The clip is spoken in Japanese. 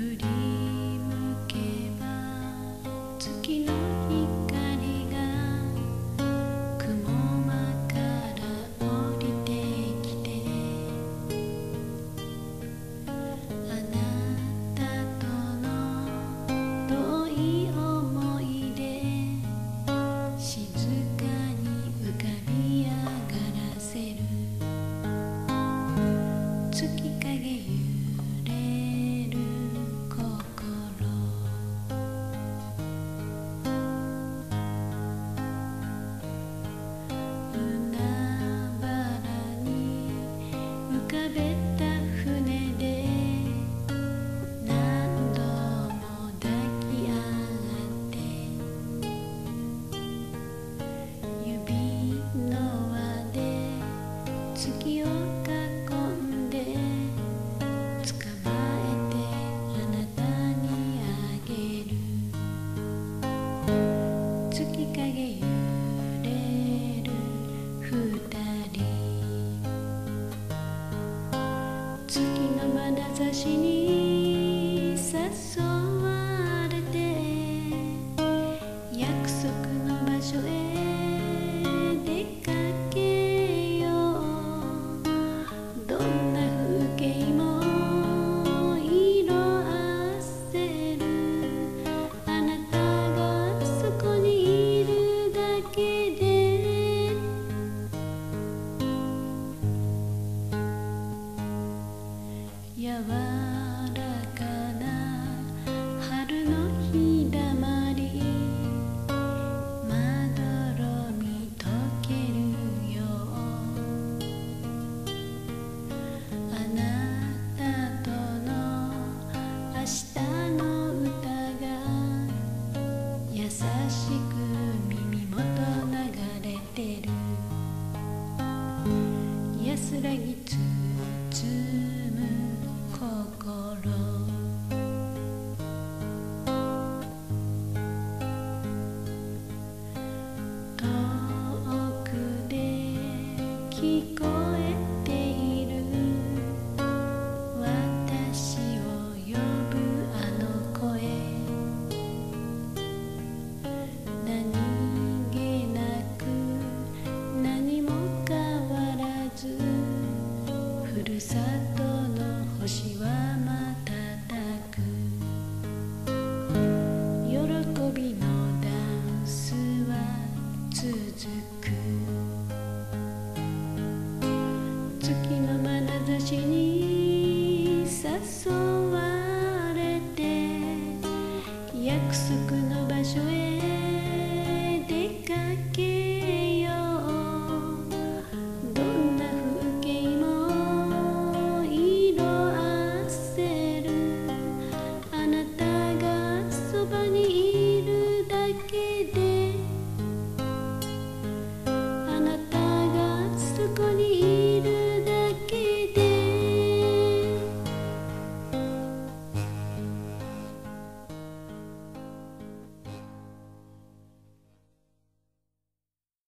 振り向けば月の আসেনি 聞こえている私を呼ぶあの声。何気なく何も変わらずふるさとの星はまたに誘われて約束の場所へ